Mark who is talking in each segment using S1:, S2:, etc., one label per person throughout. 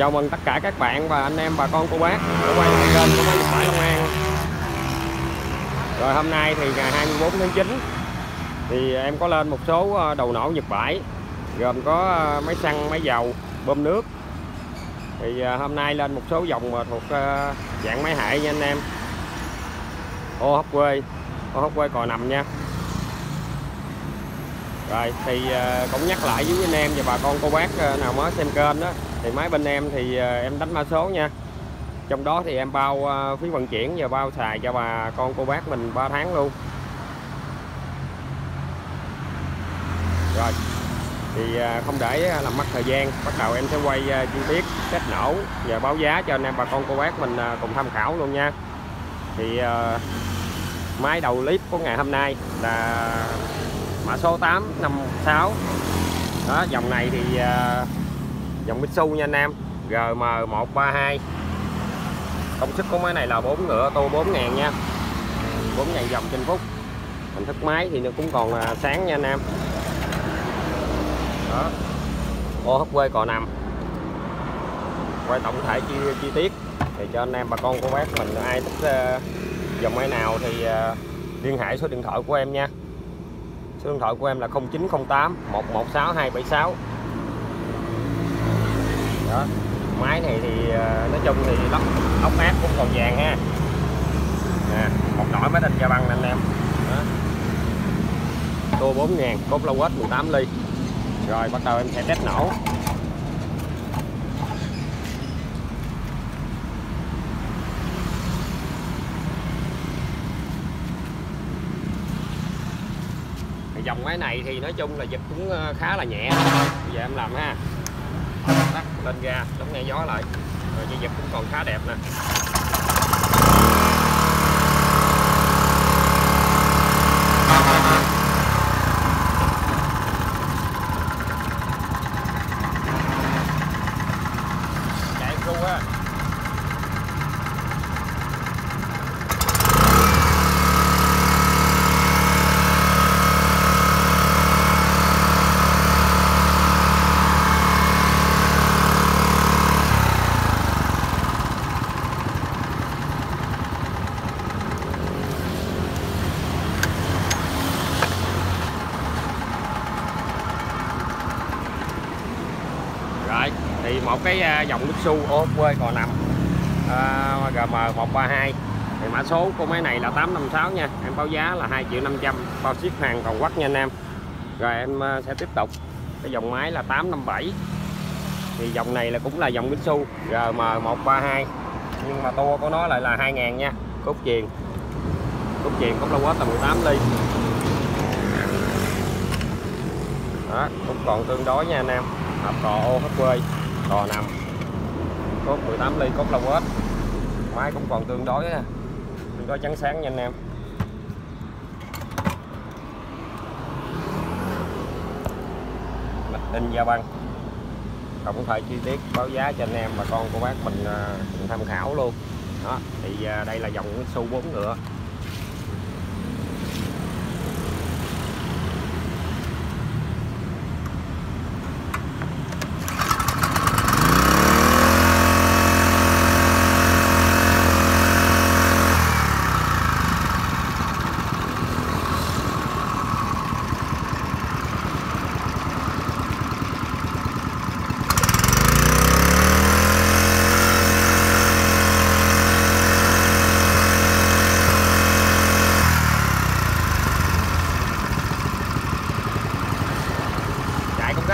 S1: chào mừng tất cả các bạn và anh em, bà con, cô bác đã quay lại kênh của máy Nhật Long An. Rồi hôm nay thì ngày 24 tháng 9 thì em có lên một số ờ, đầu nổ Nhật Bãi, gồm có ờ, máy xăng, máy dầu, bơm nước. Thì ờ, hôm nay lên một số dòng thuộc dạng máy hệ nha anh em. Ô hấp quê, ô hấp quê cò nằm nha. Rồi thì cũng nhắc lại với anh em và bà con, cô bác nào mới xem kênh đó thì máy bên em thì ờ, em đánh mã số nha. Trong đó thì em bao ờ, phí vận chuyển và bao xài cho bà con, cô bác mình 3 tháng luôn. Rồi, thì ờ, không để làm mất thời gian, bắt đầu em sẽ quay chi tiết, test nổ và báo giá cho anh em bà con, cô bác mình cùng tham khảo luôn nha. Thì máy đầu clip của ngày hôm nay là mã số 856 đó, dòng này thì dòng Mitsu nha anh em. GM132 công suất của máy này là 4 ngựa tô 4 ngàn nha. 4 ngàn dòng trên phút. Hình thức máy thì nó cũng còn à, sáng nha anh em. Đó. Ô hấp quê cò nằm. Quay tổng thể chi, chi tiết thì cho anh em bà con cô bác mình ai thích uh, dòng máy nào thì uh, liên hệ số điện thoại của em nha. Số điện thoại của em là 0908 116 276 đó. Máy này thì ờ, nói chung thì lóc ốc áp cũng còn vàng ha. Nè, một nổi máy đinh gia băng anh em. Đó. tô 4 ngàn, cốt lâu quết 18 ly. Rồi, bắt đầu em sẽ test nổ. Dòng máy này thì nói chung là giật cũng ờ, khá là nhẹ. Bây giờ em làm ha tắt lên ga chống nghe gió lại. Rồi dây giật cũng còn khá đẹp nè thì một cái à, dòng nước su ô quê còn nằm à, GM132 thì mã số của máy này là 856 nha. Em báo giá là 2 triệu 500 bao ship hàng còn quắc nha anh em. Rồi em à, sẽ tiếp tục. Cái dòng máy là 857 thì dòng này là cũng là dòng Mitsu GM132 nhưng mà tua của nó lại là 2000 nha. Cốt chuyền cốt chuyền cốt lâu quá tầm 18 ly. Đó cũng còn tương đối nha anh em. Hộp cò ô hết quê cò nằm cốt 18 ly cốt lâu hết máy cũng còn tương đối tương đối trắng sáng nha anh em. Mạch đinh gia băng. Tổng thể chi tiết báo giá cho anh em bà con cô bác mình à, mình tham khảo luôn. Đó, thì à, đây là dòng su 4 ngựa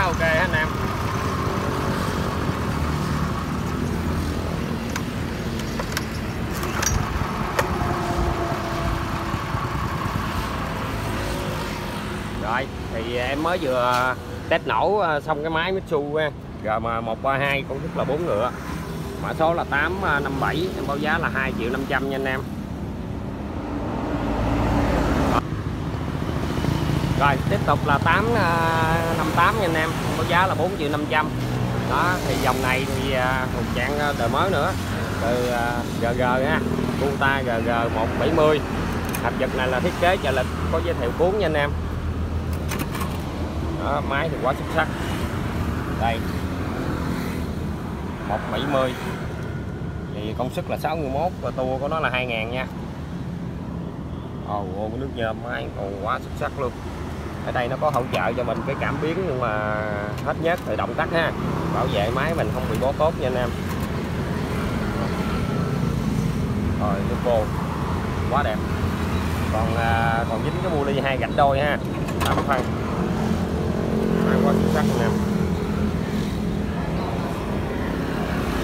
S1: ok hết anh em rồi thì em mới vừa test nổ à, xong cái máy Mitsu GM132 công suất là 4 ngựa. Mã số là 857 à, em báo giá là 2 triệu 500 nha anh em. Rồi, tiếp tục là 858 à, nha anh em báo giá là 4 triệu 500 đó, thì dòng này thì một dạng đời mới nữa. Từ GG nha Cuta GG 170 hộp vật này là thiết kế trợ lịch, có giới thiệu cuốn nha anh em đó, máy thì quá xuất sắc. Đây. 170 thì công suất là 61 và tua của nó là 2000 nha. Ồ oh, nước nhôm máy còn quá xuất sắc luôn. Ở đây nó có hỗ trợ cho mình cái cảm biến nhưng mà hết nhất thì động tắt ha. Bảo vệ máy mình không bị bó tốt nha anh em. Rồi nước vô. Quá đẹp. Còn à, còn dính cái bu ly hai gạch đôi ha. Tạm phân máy quá xuất sắc anh em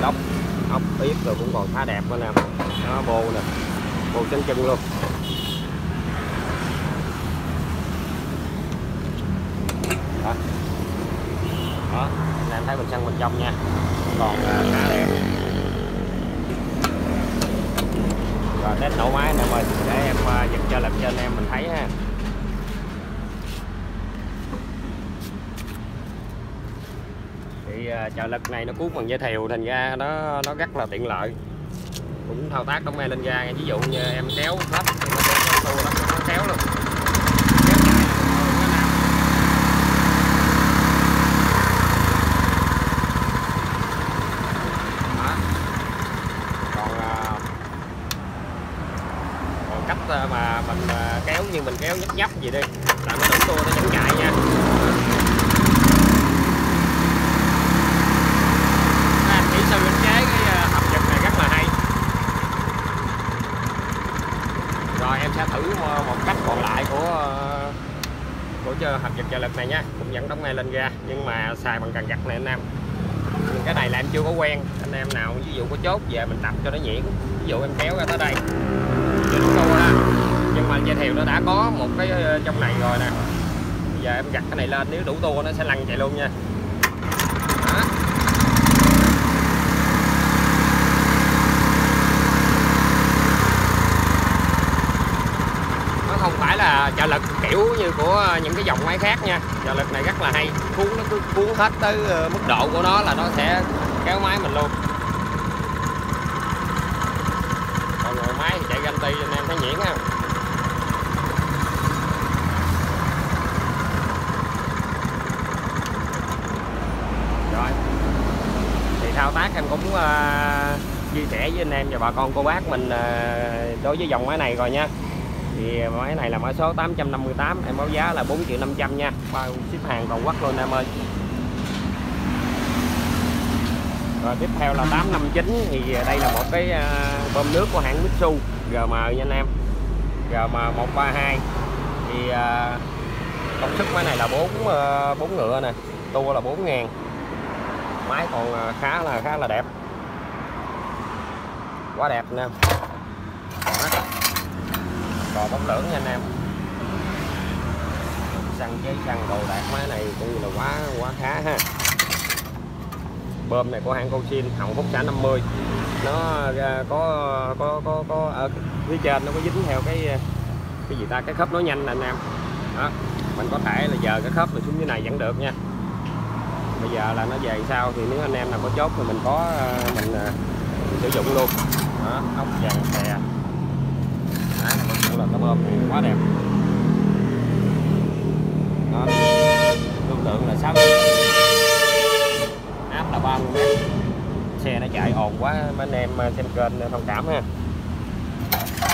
S1: lóc ốc yết rồi cũng còn khá đẹp anh em nó bô nè. Bô chân chân luôn. Đó. Đó anh em thấy mình xăng bên trong nha. Còn khá đẹp rồi test nổ máy nè mời để em à, giật cho làm cho anh em mình thấy ha. À, chợ trợ lực này nó cuốn bằng dây thiều thành ra nó nó rất là tiện lợi. Cũng thao tác đóng ngay lên ga ví dụ như em kéo hết thì nó sẽ kéo nó kéo luôn. À, à, mà mình kéo như mình kéo nhấp nhấp gì đi là nó đủ tua nó vẫn chạy nha anh kỹ sư đánh chế cái hợp vật này rất là hay rồi em sẽ thử một cách còn lại của của chơi hợp vật trợ lực này nha cũng vẫn đóng ngay lên ra, nhưng mà xài bằng cần gặt này anh em. Cái này là em chưa có quen anh em nào ví dụ có chốt về mình tập cho nó nhuyễn. Ví dụ em kéo ra tới đây chưa đúng nhưng mà dây thèo nó đã có một cái ờ, trong này rồi nè. Bây giờ em gặt cái này lên nếu đủ tua nó sẽ lăn chạy luôn nha Đó. nó không phải là trợ lực kiểu như của những cái dòng máy khác nha. Trợ lực này rất là hay cuốn nó cứ cuốn hết tới ờ, mức độ của nó là nó sẽ kéo máy mình luôn. Còn ngồi máy thì chạy ganh ti anh em thấy nhuyễn ha. Rồi. Thì thao tác em cũng uh, chia sẻ với anh em và bà con cô bác mình uh, đối với dòng máy này rồi nha thì máy này là mã số 858 em báo giá là 4 triệu 500 nha. Bao ship hàng toàn quốc luôn em ơi. Rồi, tiếp theo là 859 thì đây là một cái à, bơm nước của hãng Mitsu GM nha anh em. GM 132 thì à, công suất máy này là 4 4 à, ngựa nè, tua là 4 ngàn. Máy còn khá là khá là đẹp. Quá đẹp nè cò bóng lưỡng nha anh em. Xăng chế xăng đồ đạc máy này cũng là quá quá khá ha. Bơm này của hãng Cosin họng phúc xã 50 nó à, có có có có ở phía trên nó có dính theo cái cái gì ta? Cái khớp nối nhanh nè anh em. Đó mình có thể là giờ cái khớp này xuống dưới này vẫn được nha. Bây giờ là nó về sao thì nếu anh em nào có chốt thì mình có à, mình, mình sử dụng luôn. Đó ốc vàng xè đó cũng là cái bơm quá đẹp. Đó. Tương tượng là sáu áp là 30 mét. Xe nó chạy ồn quá, mấy anh em à, xem kênh à, thông cảm ha.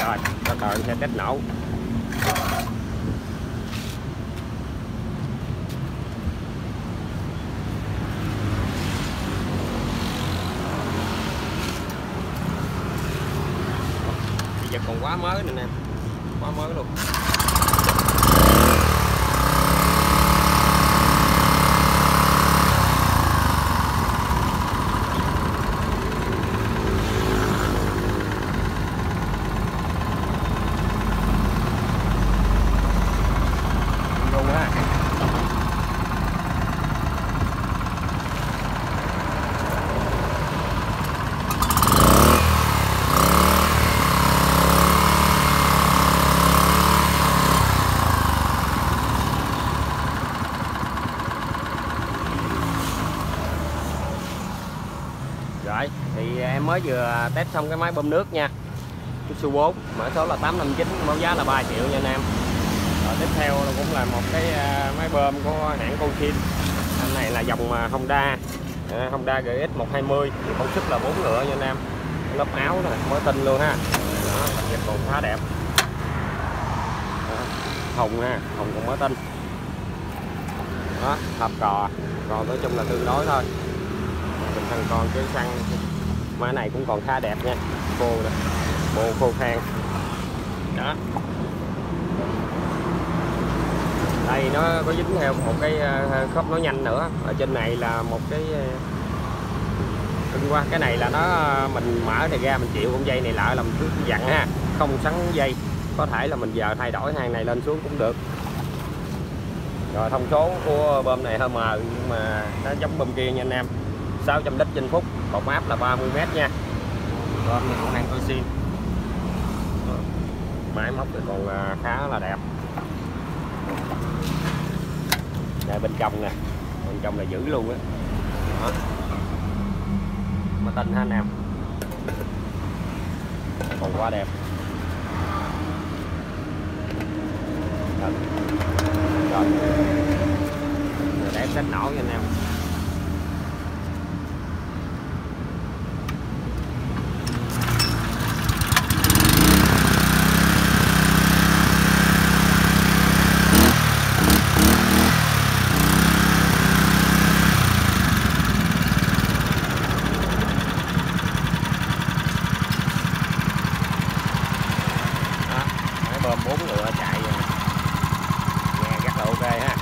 S1: Rồi từ từ xe test nổ. Bây giờ còn quá mới nè nè quá mới luôn Rồi thì em mới vừa test xong cái máy bơm nước nha. Su 4 mã số là 859 báo giá là 3 triệu nha anh em. Rồi, tiếp theo cũng là một cái à, máy bơm của hãng Cosin Anh này là dòng à, Honda. À, Honda GX 120 công suất là 4 ngựa nha anh em. Lớp áo này mới tinh luôn ha. Đó dịch còn khá đẹp. Đó. hồng ha, hồng còn mới tinh. Đó, hộp cò. Còn nói chung là tương đối thôi. Bình thằng còn cái xăng mã này cũng còn khá đẹp nha. Khô nè. Bộ khô khan đó. Đây, nó có dính theo một cái ờ, khớp nó nhanh nữa. Ở trên này là một cái ờ, qua cái này là nó ờ, mình mở này ra mình chịu, con dây này lại làm thứ dặn ha, không sắn dây. Có thể là mình giờ thay đổi hàng này lên xuống cũng được. Rồi thông số của bơm này hơi mờ, nhưng mà nó giống bơm kia nha anh em. 600 lít trên phút. Cột áp là 30 mét nha. Bơm này còn đang oxy máy móc thì còn à, khá là đẹp. Đây bên trong nè. Bên trong là giữ luôn á. Mà tinh ha anh em? Còn quá đẹp. Rồi. Để sách nổ cho anh em đó máy bơm bốn ngựa chạy nè. nghe rất là ok ha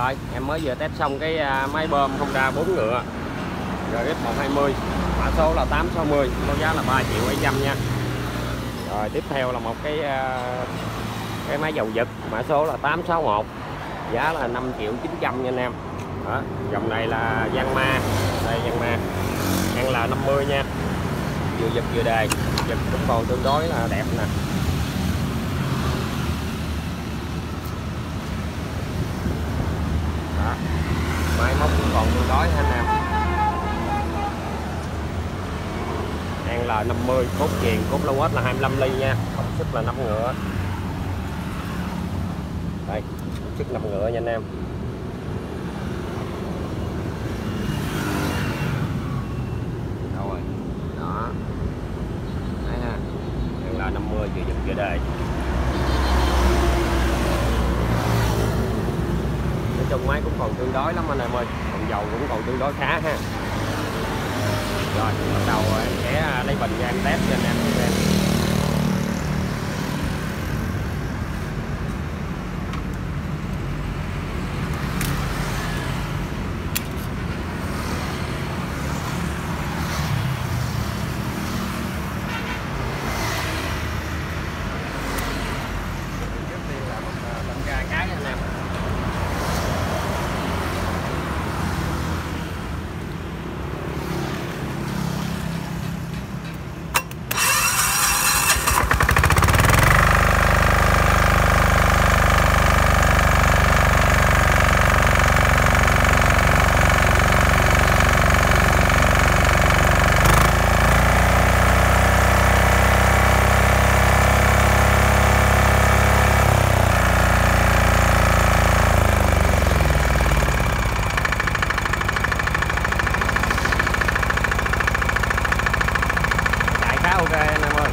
S1: rồi, em mới vừa test xong cái à, máy bơm Honda 4 ngựa. RX120 mã số là 860 có giá là 3 triệu 700 nha. Rồi, tiếp theo là một cái à, cái máy dầu giật, mã số là 861 giá là 5 triệu 900 nha anh em. Đó, dòng này là Yanma đây Yanma ăn là 50 nha. Vừa giật vừa đề, giật cũng còn tương đối là đẹp nè đó. máy móc cũng còn tương đối ha anh em ăn là 50 cốt chèn cốt lâu hết là 25 ly nha. Công suất là 5 ngựa. Đây, công suất 5 ngựa nha anh em. Đâu rồi, đó. Đấy ha ăn là 50 vừa giật vừa đề nói chung máy cũng còn tương đối lắm anh em ơi còn dầu cũng còn tương đối khá ha rồi bắt đầu em sẽ à, lấy bình ra em test cho anh em xem trước tiên là một à, bình ga cái nha anh em chạy khá ok anh em ơi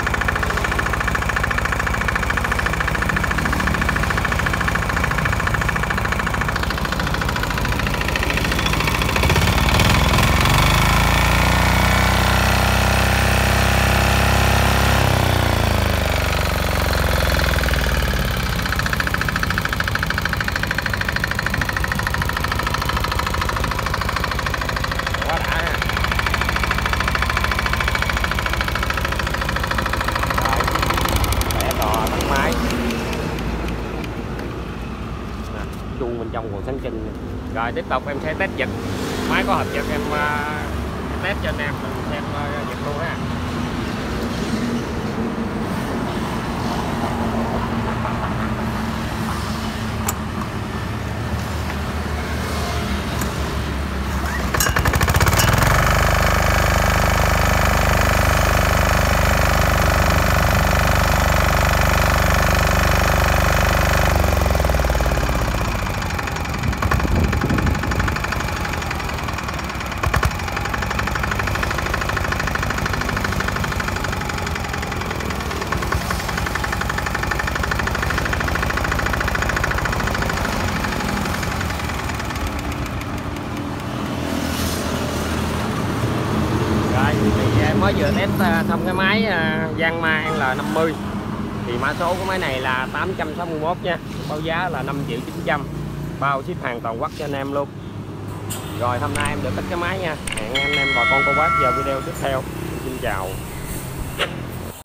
S1: quá đã ha Rồi, bẻ cò tắt máy Nè, chuông bên trong còn sáng trưng nè rồi tiếp tục em sẽ test giật. Máy có hợp giật em uh, test cho anh em. mình xem à, giật luôn ha vừa test à, xong cái máy à, Giang Ma L50 thì mã số của máy này là 861 nha. Báo giá là 5 triệu 900 bao ship hàng toàn quốc cho anh em luôn. Rồi hôm nay em được cất cái máy nha. Hẹn anh em bà con cô bác vào video tiếp theo. Xin chào.